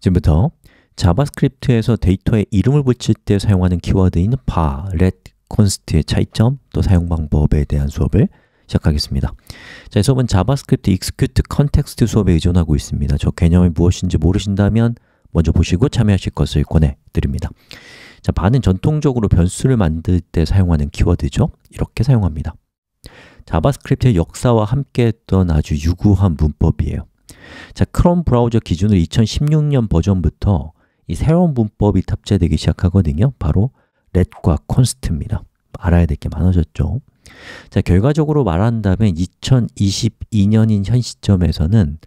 지금부터 자바스크립트에서 데이터에 이름을 붙일 때 사용하는 키워드인 var, let, const의 차이점, 또 사용 방법에 대한 수업을 시작하겠습니다. 자, 이 수업은 자바스크립트 execute context 수업에 의존하고 있습니다. 저 개념이 무엇인지 모르신다면 먼저 보시고 참여하실 것을 권해드립니다. 자, var는 전통적으로 변수를 만들 때 사용하는 키워드죠. 이렇게 사용합니다. 자바스크립트의 역사와 함께 했던 아주 유구한 문법이에요. 자, 크롬 브라우저 기준으로 2016년 버전부터 이 새로운 문법이 탑재되기 시작하거든요. 바로 let과 const입니다. 알아야 될 게 많아졌죠. 자, 결과적으로 말한다면 2022년인 현 시점에서는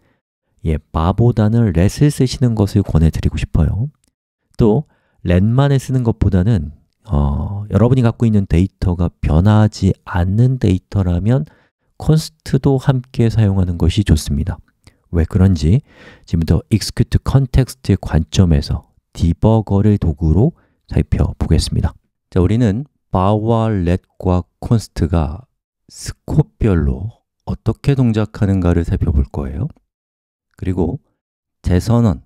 예, 바보다는 let을 쓰시는 것을 권해드리고 싶어요. 또 let만을 쓰는 것보다는 어, 여러분이 갖고 있는 데이터가 변하지 않는 데이터라면 const도 함께 사용하는 것이 좋습니다. 왜 그런지 지금부터 execute context의 관점에서 디버거를 도구로 살펴보겠습니다. 자, 우리는 bar와 let과 const가 스코별로 어떻게 동작하는가를 살펴볼 거예요. 그리고 재선언,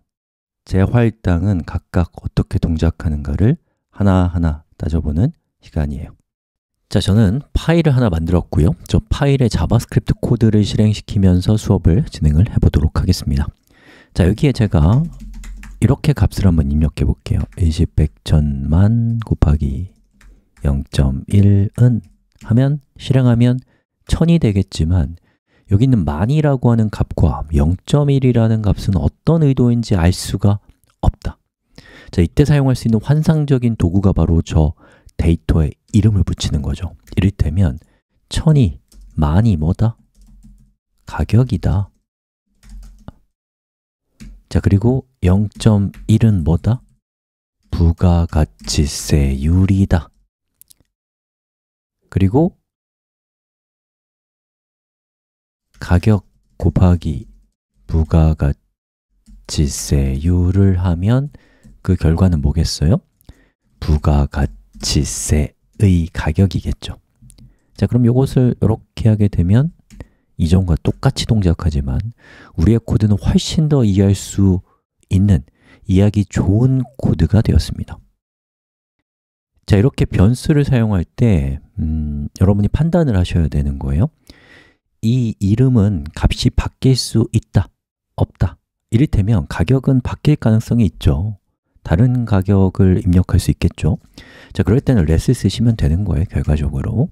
재활당은 각각 어떻게 동작하는가를 하나하나 따져보는 시간이에요. 자, 저는 파일을 하나 만들었고요. 저 파일에 자바스크립트 코드를 실행시키면서 수업을 진행을 해보도록 하겠습니다. 자, 여기에 제가 이렇게 값을 한번 입력해 볼게요. 20, 100, 1000만 곱하기 0.1은 하면 실행하면 1000이 되겠지만 여기 있는 만이라고 하는 값과 0.1이라는 값은 어떤 의도인지 알 수가 없다. 자, 이때 사용할 수 있는 환상적인 도구가 바로 저 데이터에 이름을 붙이는 거죠. 이를테면 천이, 만이 뭐다? 가격이다. 자, 그리고 0.1은 뭐다? 부가가치세율이다. 그리고 가격 곱하기 부가가치세율을 하면 그 결과는 뭐겠어요? 부가가치 세의 가격이겠죠. 자, 그럼 이것을 이렇게 하게 되면 이전과 똑같이 동작하지만 우리의 코드는 훨씬 더 이해할 수 있는 이해하기 좋은 코드가 되었습니다. 자, 이렇게 변수를 사용할 때 음, 여러분이 판단을 하셔야 되는 거예요. 이 이름은 값이 바뀔 수 있다, 없다. 이를테면 가격은 바뀔 가능성이 있죠. 다른 가격을 입력할 수 있겠죠. 자, 그럴 때는 less 쓰시면 되는 거예요, 결과적으로.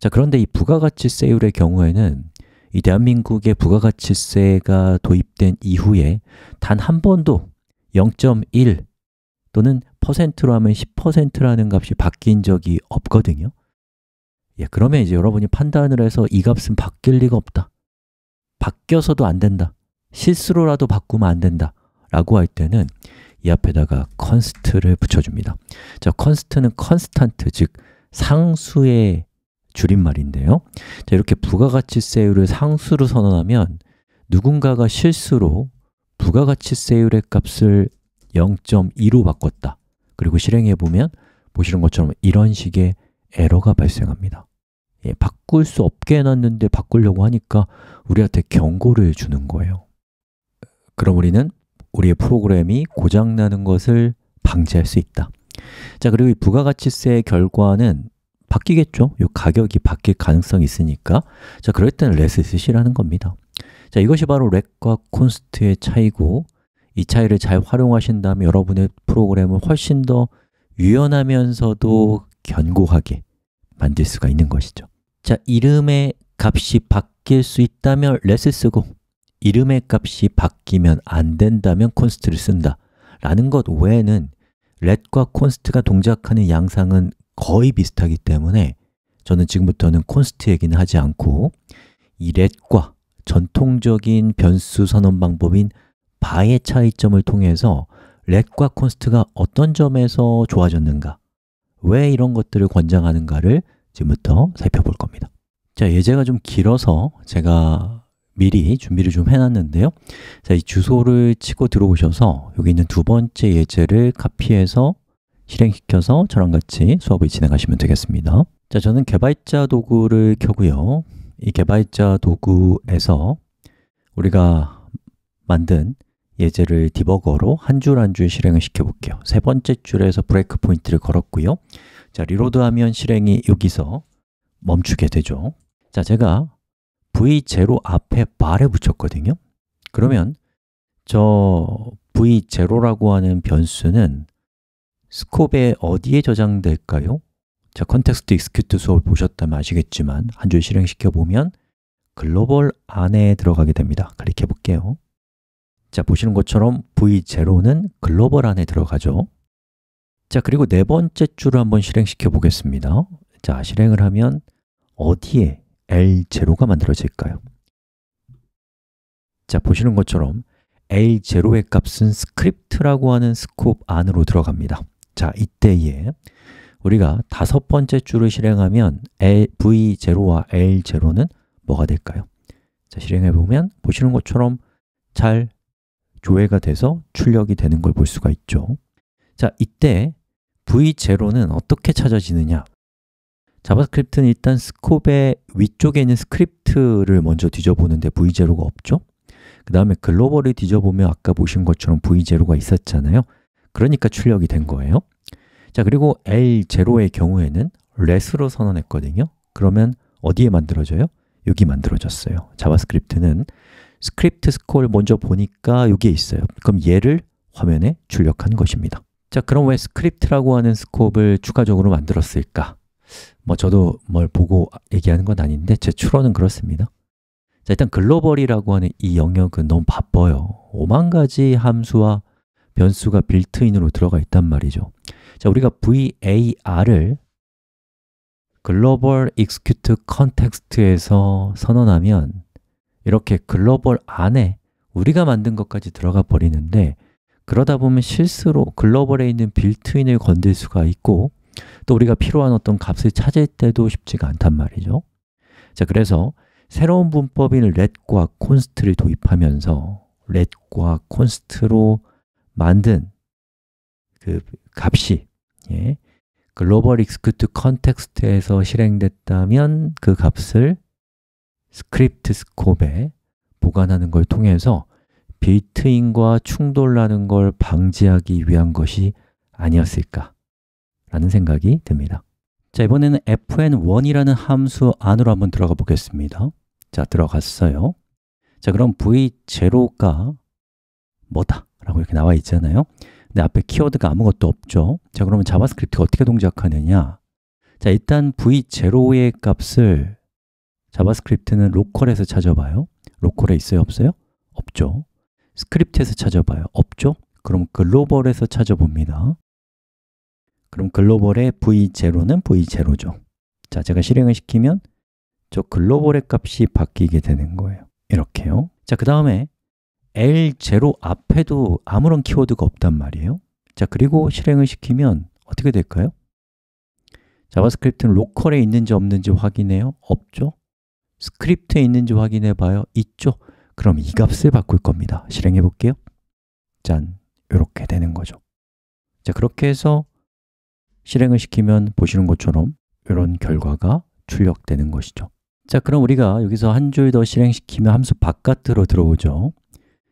자, 그런데 이 부가가치 세율의 경우에는 이 대한민국의 부가가치세가 도입된 이후에 단 한 번도 0.1 또는 퍼센트로 하면 10%라는 값이 바뀐 적이 없거든요. 예, 그러면 이제 여러분이 판단을 해서 이 값은 바뀔 리가 없다. 바뀌어서도 안 된다. 실수로라도 바꾸면 안 된다. 라고 할 때는 이 앞에다가 const를 붙여줍니다. 자, const는 constant, 즉 상수의 줄임말인데요. 자, 이렇게 부가가치세율을 상수로 선언하면 누군가가 실수로 부가가치세율의 값을 0.2로 바꿨다. 그리고 실행해 보면 보시는 것처럼 이런 식의 에러가 발생합니다. 예, 바꿀 수 없게 해놨는데 바꾸려고 하니까 우리한테 경고를 주는 거예요. 그럼 우리는 우리의 프로그램이 고장나는 것을 방지할 수 있다. 자, 그리고 이 부가가치세의 결과는 바뀌겠죠? 이 가격이 바뀔 가능성이 있으니까 자, 그럴 때는 less 쓰시라는 겁니다. 자, 이것이 바로 렉과 콘스트의 차이고 이 차이를 잘 활용하신다면 여러분의 프로그램을 훨씬 더 유연하면서도 견고하게 만들 수가 있는 것이죠. 자, 이름의 값이 바뀔 수 있다면 less 쓰고 이름의 값이 바뀌면 안 된다면 const를 쓴다. 라는 것 외에는 let과 const가 동작하는 양상은 거의 비슷하기 때문에 저는 지금부터는 const 얘기는 하지 않고 이 let과 전통적인 변수 선언 방법인 bar의 차이점을 통해서 let과 const가 어떤 점에서 좋아졌는가 왜 이런 것들을 권장하는가를 지금부터 살펴볼 겁니다. 자, 예제가 좀 길어서 제가 미리 준비를 좀 해놨는데요. 자, 이 주소를 치고 들어오셔서 여기 있는 두 번째 예제를 카피해서 실행시켜서 저랑 같이 수업을 진행하시면 되겠습니다. 자, 저는 개발자 도구를 켜고요. 이 개발자 도구에서 우리가 만든 예제를 디버거로 한 줄 한 줄 실행을 시켜볼게요. 세 번째 줄에서 브레이크 포인트를 걸었고요. 자, 리로드하면 실행이 여기서 멈추게 되죠. 자, 제가 v0 앞에 bar에 붙였거든요. 그러면 저 v0라고 하는 변수는 scope에 어디에 저장될까요? 자, context execute 수업을 보셨다면 아시겠지만 한 줄 실행시켜 보면 글로벌 안에 들어가게 됩니다. 클릭해 볼게요. 자, 보시는 것처럼 v0는 global 안에 들어가죠. 자, 그리고 네 번째 줄을 한번 실행시켜 보겠습니다. 자, 실행을 하면 어디에 L0가 만들어질까요? 자, 보시는 것처럼 L0의 값은 스크립트라고 하는 scope 안으로 들어갑니다 자, 이때에 우리가 다섯 번째 줄을 실행하면 L, V0와 L0는 뭐가 될까요? 자, 실행해 보면 보시는 것처럼 잘 조회가 돼서 출력이 되는 걸 볼 수가 있죠 자, 이때 v0는 어떻게 찾아지느냐 자바스크립트는 일단 scope의 위쪽에 있는 스크립트를 먼저 뒤져보는데 v0가 없죠? 그 다음에 global을 뒤져보면 아까 보신 것처럼 v0가 있었잖아요. 그러니까 출력이 된 거예요. 자, 그리고 L0의 경우에는 let으로 선언했거든요. 그러면 어디에 만들어져요? 여기 만들어졌어요. 자바스크립트는 스크립트 scope를 먼저 보니까 여기에 있어요. 그럼 얘를 화면에 출력한 것입니다. 자, 그럼 왜 스크립트라고 하는 scope을 추가적으로 만들었을까? 뭐 저도 뭘 보고 얘기하는 건 아닌데 제 추론은 그렇습니다. 자, 일단 글로벌이라고 하는 이 영역은 너무 바빠요. 5만 가지 함수와 변수가 빌트인으로 들어가 있단 말이죠. 자, 우리가 var을 글로벌 execute context에서 선언하면 이렇게 글로벌 안에 우리가 만든 것까지 들어가 버리는데 그러다 보면 실수로 글로벌에 있는 빌트인을 건들 수가 있고 또 우리가 필요한 어떤 값을 찾을 때도 쉽지가 않단 말이죠. 자, 그래서 새로운 문법인 let과 const를 도입하면서 let과 const로 만든 그 값이 예, global execute context에서 실행됐다면 그 값을 스크립트 scope에 보관하는 걸 통해서 built-in과 충돌나는 걸 방지하기 위한 것이 아니었을까 라는 생각이 듭니다. 자, 이번에는 fn1이라는 함수 안으로 한번 들어가 보겠습니다. 자, 들어갔어요. 자, 그럼 v0가 뭐다? 라고 이렇게 나와 있잖아요. 근데 앞에 키워드가 아무것도 없죠. 자, 그러면 자바스크립트가 어떻게 동작하느냐? 자, 일단 v0의 값을 자바스크립트는 local에서 찾아봐요. local에 있어요? 없어요? 없죠. 스크립트에서 찾아봐요. 없죠? 그럼 global에서 찾아봅니다 그럼 global의 v0는 v0죠 자, 제가 실행을 시키면 저 global의 값이 바뀌게 되는 거예요 이렇게요 자, 그 다음에 L0 앞에도 아무런 키워드가 없단 말이에요 자, 그리고 실행을 시키면 어떻게 될까요? 자바스크립트는 local에 있는지 없는지 확인해요? 없죠? 스크립트에 있는지 확인해 봐요? 있죠? 그럼 이 값을 바꿀 겁니다 실행해 볼게요 짠, 이렇게 되는 거죠 자, 그렇게 해서 실행을 시키면 보시는 것처럼 이런 결과가 출력되는 것이죠. 자, 그럼 우리가 여기서 한 줄 더 실행시키면 함수 바깥으로 들어오죠.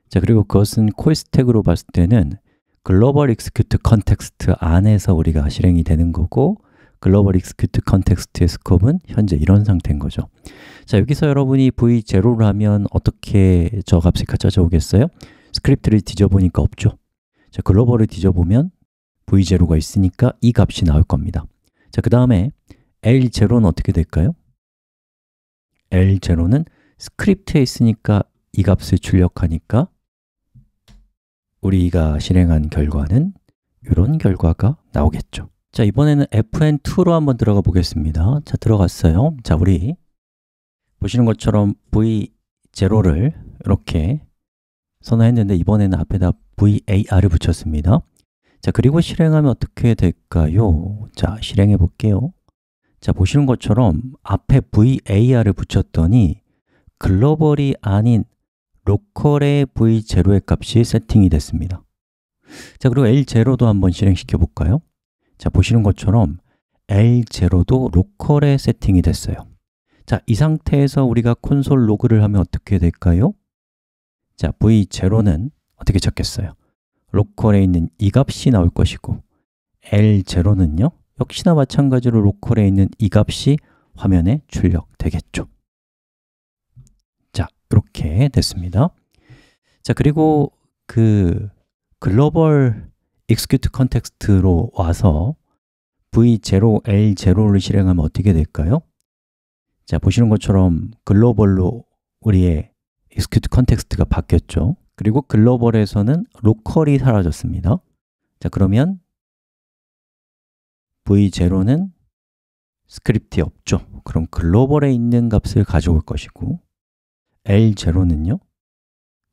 자, 그리고 그것은 call stack으로 봤을 때는 global execute context 안에서 우리가 실행이 되는 거고 global execute context의 scope은 현재 이런 상태인 거죠. 자, 여기서 여러분이 v0를 하면 어떻게 저 값이 찾아오겠어요? 스크립트를 뒤져보니까 없죠. 자, global을 뒤져보면 v0가 있으니까 이 값이 나올 겁니다. 자, 그 다음에 l0는 어떻게 될까요? l0는 스크립트에 있으니까 이 값을 출력하니까 우리가 실행한 결과는 이런 결과가 나오겠죠. 자, 이번에는 fn2로 한번 들어가 보겠습니다. 자, 들어갔어요. 자, 우리 보시는 것처럼 v0를 이렇게 선언했는데 이번에는 앞에다 var을 붙였습니다 자, 그리고 실행하면 어떻게 될까요? 자, 실행해 볼게요 자, 보시는 것처럼 앞에 var을 붙였더니 글로벌이 아닌 로컬의 v0의 값이 세팅이 됐습니다 자, 그리고 l0도 한번 실행시켜 볼까요? 자, 보시는 것처럼 l0도 로컬에 세팅이 됐어요 자, 이 상태에서 우리가 콘솔 로그를 하면 어떻게 될까요? 자, v0는 어떻게 찾겠어요? 로컬에 있는 이 값이 나올 것이고 L0는요 역시나 마찬가지로 로컬에 있는 이 값이 화면에 출력되겠죠. 자, 이렇게 됐습니다. 자, 그리고 그 global execute context로 와서 v0, l0를 실행하면 어떻게 될까요? 자, 보시는 것처럼 global로 우리의 execute context가 바뀌었죠 그리고 global에서는 local이 사라졌습니다. 자, 그러면 v0는 스크립트에 없죠. 그럼 global에 있는 값을 가져올 것이고 l0는요?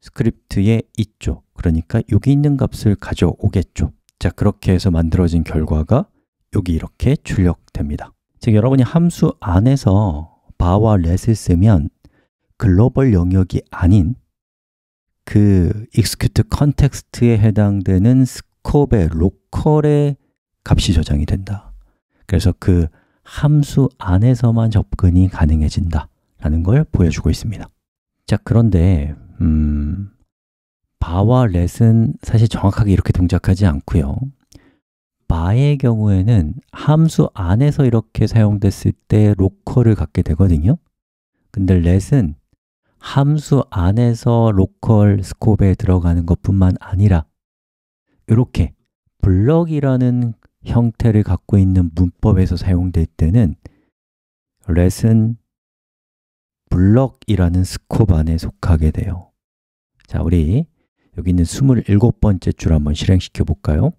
스크립트에 있죠. 그러니까 여기 있는 값을 가져오겠죠. 자, 그렇게 해서 만들어진 결과가 여기 이렇게 출력됩니다. 즉, 여러분이 함수 안에서 var와 let을 쓰면 글로벌 영역이 아닌 그 execute context에 해당되는 scope의 local의 값이 저장이 된다. 그래서 그 함수 안에서만 접근이 가능해진다 라는 걸 보여주고 있습니다. 자, 그런데 음, 바와 let은 사실 정확하게 이렇게 동작하지 않고요. 바의 경우에는 함수 안에서 이렇게 사용됐을 때 로컬을 갖게 되거든요. 근데 let은 함수 안에서 로컬 스콥에 들어가는 것뿐만 아니라 이렇게 블럭이라는 형태를 갖고 있는 문법에서 사용될 때는 let은 블럭이라는 스콥 안에 속하게 돼요 자, 우리 여기 있는 27번째 줄 한번 실행시켜 볼까요?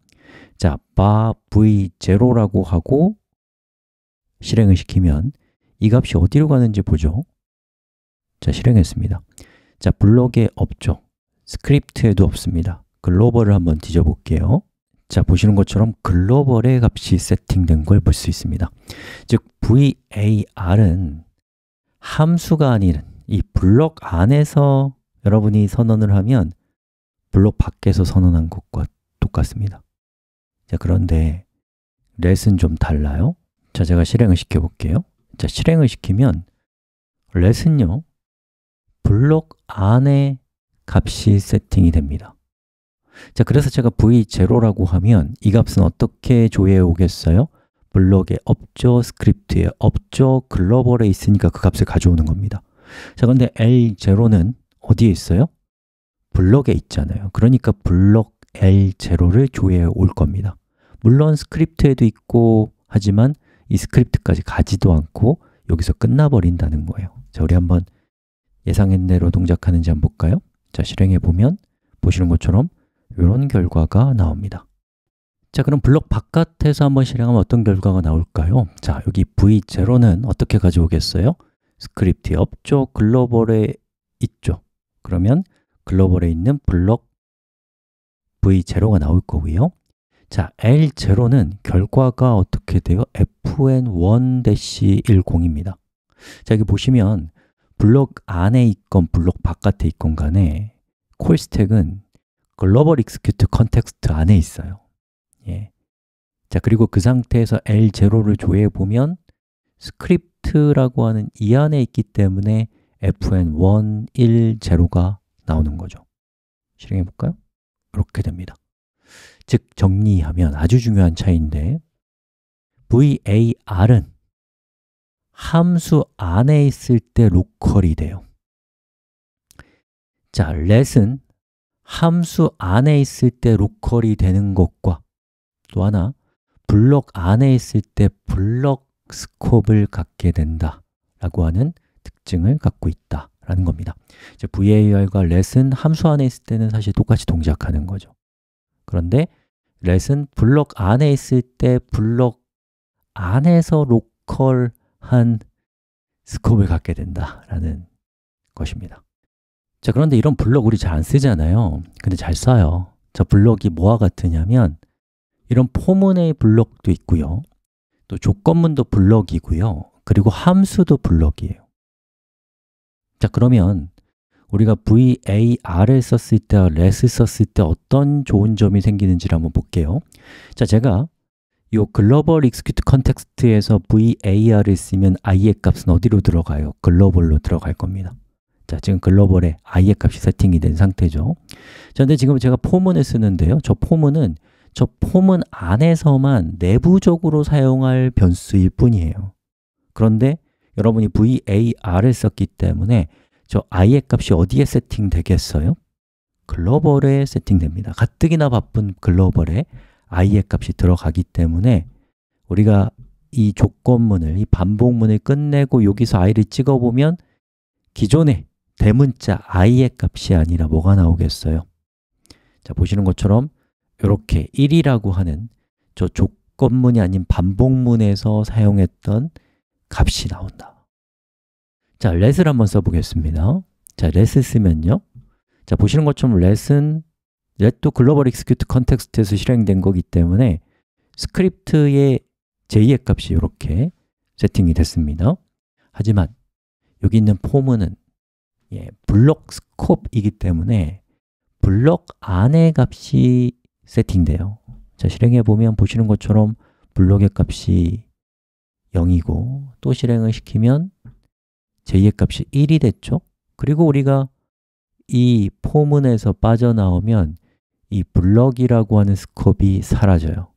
자, 바 v0라고 하고 실행을 시키면 이 값이 어디로 가는지 보죠 자, 실행했습니다. 자, 블록에 없죠. 스크립트에도 없습니다. global을 한번 뒤져 볼게요. 자, 보시는 것처럼 global의 값이 세팅된 걸 볼 수 있습니다. 즉, var은 함수가 아닌 이 블록 안에서 여러분이 선언을 하면 블록 밖에서 선언한 것과 똑같습니다. 자, 그런데 let은 좀 달라요. 자, 제가 실행을 시켜 볼게요. 자, 실행을 시키면 let은요 블록 안에 값이 세팅이 됩니다. 자, 그래서 제가 v0라고 하면 이 값은 어떻게 조회해 오겠어요? 블록에 없죠, 스크립트에 없죠, 글로벌에 있으니까 그 값을 가져오는 겁니다. 자, 근데 L0는 어디에 있어요? 블록에 있잖아요. 그러니까 블록 L0를 조회해 올 겁니다. 물론 스크립트에도 있고 하지만 이 스크립트까지 가지도 않고 여기서 끝나버린다는 거예요. 자, 우리 한번 예상한 대로 동작하는지 한번 볼까요? 자, 실행해 보면 보시는 것처럼 이런 결과가 나옵니다 자, 그럼 블록 바깥에서 한번 실행하면 어떤 결과가 나올까요? 자, 여기 v0는 어떻게 가져오겠어요? 스크립트에 없죠, 글로벌에 있죠 그러면 글로벌에 있는 블록 v0가 나올 거고요 자, L0는 결과가 어떻게 돼요? fn1-10입니다 자, 여기 보시면 블록 안에 있건 블록 바깥에 있건 간에 call stack은 글로벌 execute context 안에 있어요 예. 자, 그리고 그 상태에서 L0를 조회해 보면 스크립트라고 하는 이 안에 있기 때문에 fn1, 1, 0가 나오는 거죠 실행해 볼까요? 이렇게 됩니다 즉, 정리하면 아주 중요한 차이인데 var은 함수 안에 있을 때 로컬이 돼요. 자, let은 함수 안에 있을 때 로컬이 되는 것과 또 하나 블록 안에 있을 때 블록 스콥을 갖게 된다 라고 하는 특징을 갖고 있다 라는 겁니다. var과 let은 함수 안에 있을 때는 사실 똑같이 동작하는 거죠. 그런데 let은 블록 안에 있을 때 블록 안에서 local 한 scope을 갖게 된다라는 것입니다. 자, 그런데 이런 블록 우리 잘 안 쓰잖아요. 근데 잘 써요. 저 블록이 뭐와 같으냐면 이런 for문의 블록도 있고요. 또 조건문도 블록이고요. 그리고 함수도 블록이에요. 자, 그러면 우리가 var을 썼을 때와 let을 썼을 때 어떤 좋은 점이 생기는지를 한번 볼게요. 자, 제가 이 글로벌 execute context에서 var을 쓰면 i의 값은 어디로 들어가요? 글로벌로 들어갈 겁니다. 자, 지금 글로벌에 i의 값이 세팅이 된 상태죠. 자, 근데 지금 제가 포문을 쓰는데요. 저 포문은 저 포문 안에서만 내부적으로 사용할 변수일 뿐이에요. 그런데 여러분이 var을 썼기 때문에 저 i의 값이 어디에 세팅되겠어요? 글로벌에 세팅됩니다. 가뜩이나 바쁜 글로벌에 i의 값이 들어가기 때문에 우리가 이 조건문을, 이 반복문을 끝내고 여기서 i를 찍어보면 기존의 대문자 i의 값이 아니라 뭐가 나오겠어요? 자, 보시는 것처럼 이렇게 1이라고 하는 저 조건문이 아닌 반복문에서 사용했던 값이 나온다. 자, let을 한번 써보겠습니다. 자, let 쓰면요. 자, 보시는 것처럼 let은 let도 글로벌 execute context에서 실행된 거기 때문에 스크립트의 j의 값이 이렇게 세팅이 됐습니다. 하지만 여기 있는 for문은 예, 블록 스콥이기 때문에 블록 안의 값이 세팅돼요. 자, 실행해 보면 보시는 것처럼 블록의 값이 0이고 또 실행을 시키면 j의 값이 1이 됐죠? 그리고 우리가 이 포문에서 빠져나오면 이 블럭이라고 하는 스콥이 사라져요.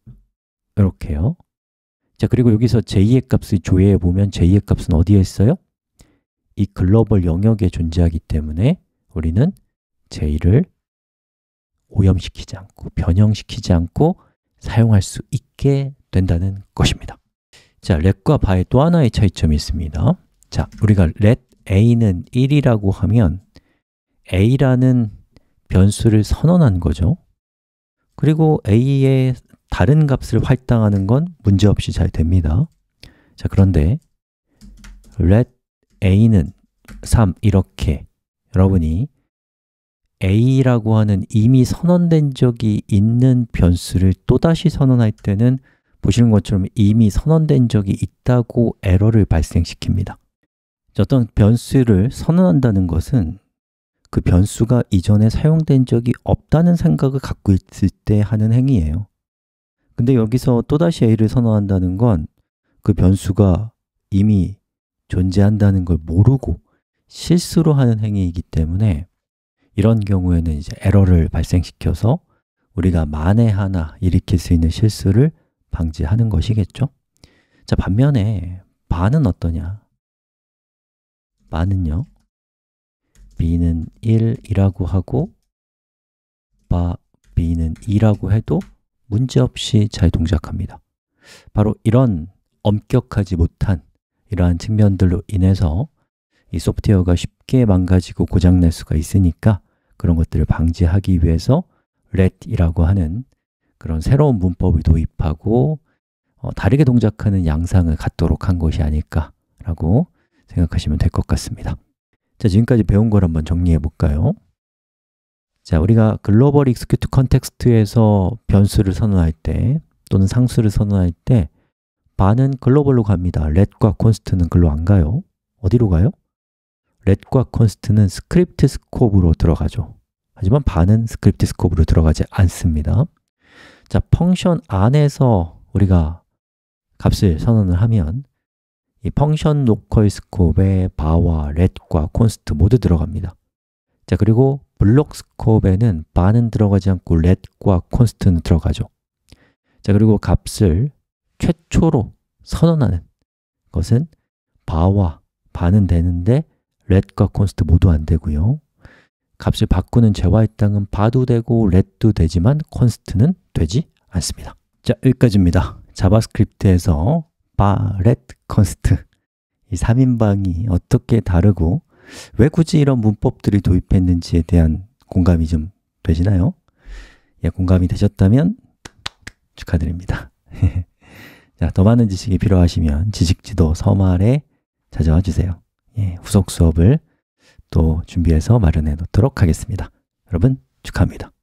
이렇게요. 자, 그리고 여기서 j의 값을 조회해 보면 j의 값은 어디에 있어요? 이 글로벌 영역에 존재하기 때문에 우리는 j를 오염시키지 않고 변형시키지 않고 사용할 수 있게 된다는 것입니다. 자, let과 by의 또 하나의 차이점이 있습니다. 자, 우리가 let a는 1이라고 하면 a라는 변수를 선언한 거죠. 그리고 a의 다른 값을 할당하는 건 문제없이 잘 됩니다. 자, 그런데 let a는 3 이렇게. 여러분이 a라고 하는 이미 선언된 적이 있는 변수를 또다시 선언할 때는 보시는 것처럼 이미 선언된 적이 있다고 에러를 발생시킵니다. 어떤 변수를 선언한다는 것은 그 변수가 이전에 사용된 적이 없다는 생각을 갖고 있을 때 하는 행위예요 근데 여기서 또다시 a를 선언한다는 건 그 변수가 이미 존재한다는 걸 모르고 실수로 하는 행위이기 때문에 이런 경우에는 이제 에러를 발생시켜서 우리가 만에 하나 일으킬 수 있는 실수를 방지하는 것이겠죠? 자, 반면에 반은 어떠냐? 반은요 b는 1이라고 하고 바 b는 2라고 해도 문제없이 잘 동작합니다. 바로 이런 엄격하지 못한 이러한 측면들로 인해서 이 소프트웨어가 쉽게 망가지고 고장날 수가 있으니까 그런 것들을 방지하기 위해서 let이라고 하는 그런 새로운 문법을 도입하고 어, 다르게 동작하는 양상을 갖도록 한 것이 아닐까라고 생각하시면 될 것 같습니다 자, 지금까지 배운 걸 한번 정리해 볼까요? 자, 우리가 글로벌 execute context에서 변수를 선언할 때 또는 상수를 선언할 때 var은 글로벌로 갑니다 let과 const는 글로 안 가요 어디로 가요? let과 const는 스크립트 scope으로 들어가죠 하지만 var은 스크립트 scope으로 들어가지 않습니다 자, function 안에서 우리가 값을 선언을 하면 이 function local scope에 var와 let과 const 모두 들어갑니다. 자, 그리고 블록 scope에는 var는 들어가지 않고 let과 const는 들어가죠. 자, 그리고 값을 최초로 선언하는 것은 var와 var는 되는데 let과 const 모두 안 되고요. 값을 바꾸는 재할당은 var도 되고 let도 되지만 const는 되지 않습니다. 자, 여기까지입니다. JavaScript에서 var, let, const 이 3인방이 어떻게 다르고 왜 굳이 이런 문법들이 도입했는지에 대한 공감이 좀 되시나요? 예, 공감이 되셨다면 축하드립니다. 자, 더 많은 지식이 필요하시면 지식지도 서말에 찾아와 주세요. 예, 후속 수업을 또 준비해서 마련해 놓도록 하겠습니다. 여러분 축하합니다